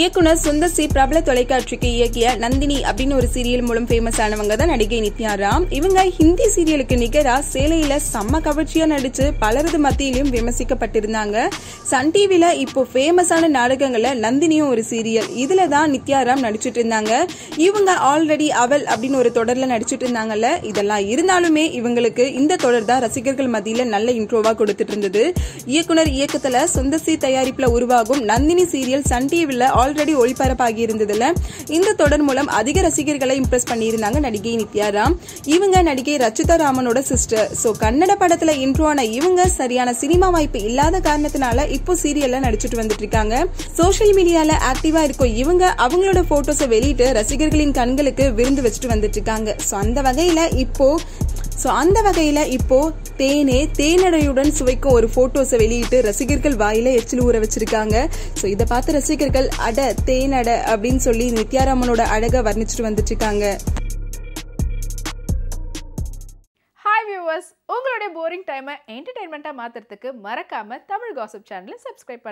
இயக்குனர் சுந்தர் சி பிரபல தொலைக்காட்சிக்கு இயக்கிய நந்தினி அப்படின்னு ஒரு சீரியல் மூலம் ஃபேமஸ் ஆனவங்க தான் நடிகை நித்யா ராம். இவங்க ஹிந்தி சீரியலுக்கு நிகரா சேலையில செம்ம கவர்ச்சியா நடிச்சு பலரது மத்தியிலும் விமர்சிக்கப்பட்டிருந்தாங்க. சன் டிவில இப்போ ஃபேமஸான நாடகங்கள்ல நந்தினியும் ஒரு சீரியல். இதுல தான் நித்யா ராம் நடிச்சிட்டு இருந்தாங்க. இவங்க ஆல்ரெடி அவள் அப்படின்னு ஒரு தொடர்ல நடிச்சிட்டு இருந்தாங்கல்ல. இதெல்லாம் இருந்தாலுமே இவங்களுக்கு இந்த தொடர் தான் ரசிகர்கள் மத்தியில நல்ல இன்ட்ரோவா கொடுத்துட்டு இருந்தது. இயக்குனர் இயக்கத்துல சுந்தர் சி தயாரிப்புல உருவாகும் நந்தினி சீரியல் சன் டிவில ஆல்ரெடி ஒளிபரப்பாகி இருந்ததுல. இந்த தொடர் மூலம் அதிக ரசிகர்களை இம்ப்ரெஸ் பண்ணியிருந்தாங்க நடிகை நித்யா ராம். இவங்க நடிகை ரச்சிதா ராமனோட சிஸ்டர் சோ கன்னட படத்துல இன்ட்ரோ ஆன இவங்க சரியான சினிமா வாய்ப்பு இல்லாத காரணத்தினால இப்போ சீரியல்ல நடிச்சிட்டு வந்துட்டு இருக்காங்க சோஷியல் மீடியால ஆக்டிவா இருக்கும் இவங்க அவங்களோட போட்டோஸை வெளியிட்டு ரசிகர்களின் கண்களுக்கு விருந்து வச்சுட்டு வந்துட்டு இருக்காங்க சோ அந்த வகையில இப்போ ஸோ அந்த வகையில் இப்போ தேனே தேனடையுடன் சுவைக்கும் ஒரு ஃபோட்டோஸை வெளியிட்டு ரசிகர்கள் வாயில எச்சில் ஊற வச்சிருக்காங்க. ஸோ இதை பார்த்து ரசிகர்கள் அட தேனட அப்படின்னு சொல்லி நித்யாராமனோட அழகை வர்ணிச்சுட்டு வந்துட்டு இருக்காங்க ஹாய் வியூவர்ஸ் உங்களுடைய போரிங் டைமை என்டர்டைன்மெண்ட்டாக மாற்றுறதுக்கு மறக்காமல் தமிழ் காசிப் சேனலை சப்ஸ்கிரைப் பண்ணுங்க.